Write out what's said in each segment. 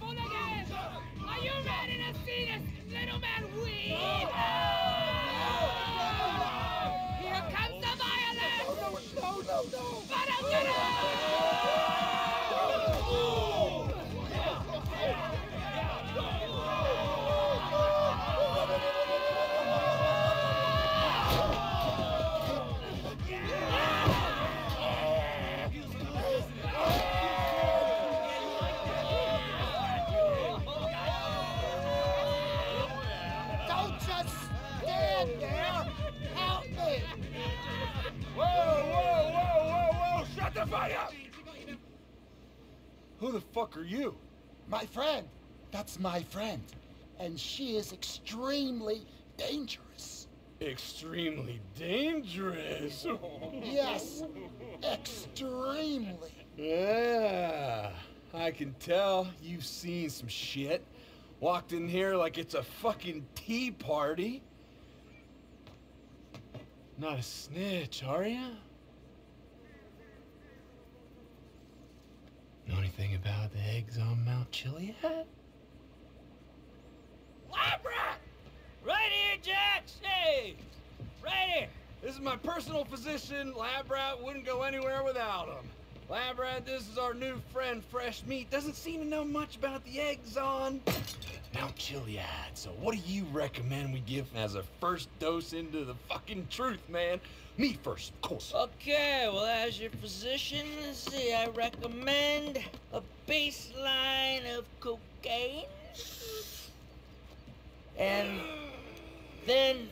full again. Are you ready to see this little man weep? Here comes the violence. No, no, no! But stand there! Help me! Whoa, whoa, whoa, whoa, whoa! Shut the fuck up! Who the fuck are you? My friend! That's my friend. And she is extremely dangerous. Extremely dangerous. Yes, extremely. Yeah, I can tell you've seen some shit. Walked in here like it's a fucking tea party. Not a snitch, are you? Know anything about the eggs on Mount Chiliad? Labrat! Right here, Dax! Hey! Right here! This is my personal physician. Lab Rat wouldn't go anywhere without him. Lab Rat, this is our new friend, Fresh Meat. Doesn't seem to know much about the eggs on Mount Chiliad. So what do you recommend we give as a first dose into the fucking truth, man? Me first, of course. Okay, well, as your physician, let's see, I recommend a baseline of cocaine. And then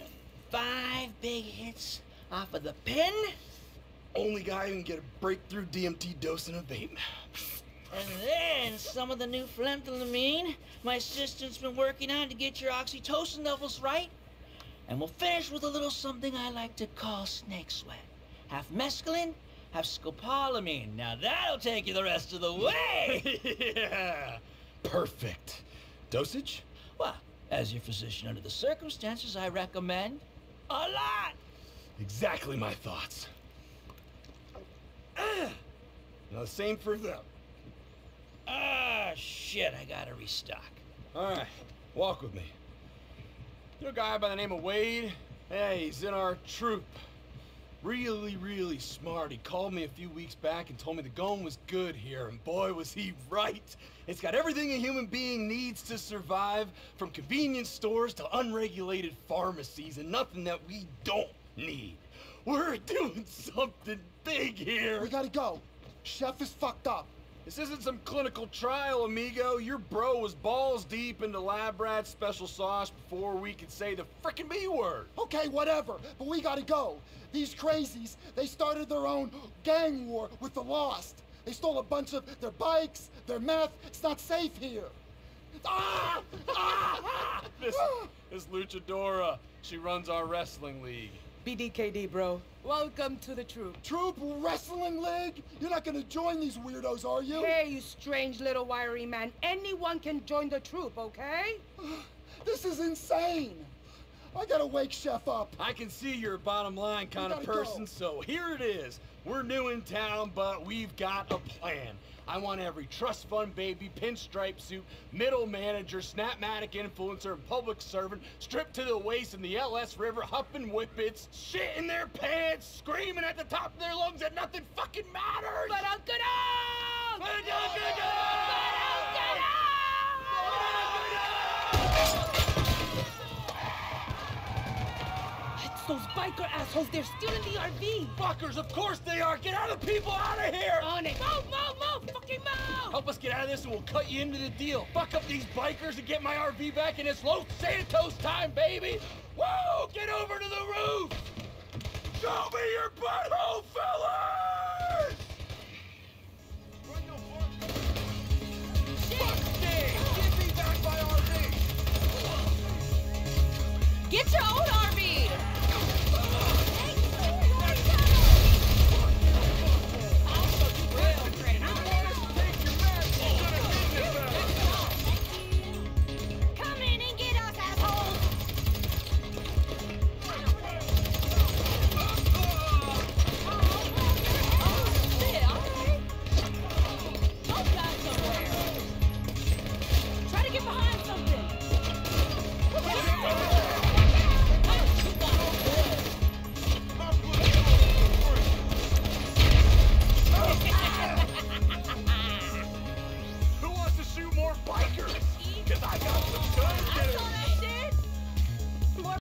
five big hits off of the pen. Only guy who can get a breakthrough DMT dose in a vape. And then some of the new phenethylamine my assistant's been working on to get your oxytocin levels right. And we'll finish with a little something I like to call snake sweat. Half mescaline, half scopolamine. Now that'll take you the rest of the way. yeah, perfect. Dosage? well, as your physician under the circumstances, I recommend a lot. Exactly my thoughts. Now the same for them. Ah, shit, I gotta restock. All right, walk with me. You know a guy by the name of Wade? Hey, he's in our troop. Really, really smart. He called me a few weeks back and told me the going was good here, and boy, was he right. It's got everything a human being needs to survive, from convenience stores to unregulated pharmacies, and nothing that we don't need. We're doing something big here. We gotta go. Chef is fucked up. This isn't some clinical trial, amigo. Your bro was balls deep into lab rat special sauce before we could say the frickin' B word. Okay, whatever, but we gotta go. These crazies, they started their own gang war with the Lost. They stole a bunch of their bikes, their meth. It's not safe here. Ah! Ah! This, this luchadora, she runs our wrestling league. BDKD, bro. Welcome to the troop. Troop Wrestling League? You're not gonna join these weirdos, are you? Hey, you strange little wiry man. Anyone can join the troop, okay? This is insane. I gotta wake Chef up. I can see you're a bottom line kind of gotta go. person, so here it is. We're new in town, but we've got a plan. I want every trust fund baby, pinstripe suit, middle manager, snapmatic influencer, and public servant stripped to the waist in the LS River, huffing whippets, shit in their pants, screaming at the top of their lungs that nothing fucking matters. But Uncle Dog! But Uncle those biker assholes. They're still in the RV. Fuckers, of course they are. Get out of people out of here. On it. Move, move, move. Fucking move. Help us get out of this and we'll cut you into the deal. Fuck up these bikers and get my RV back and it's Los Santos time, baby. Whoa, get over to the roof. Show me your butthole, fella!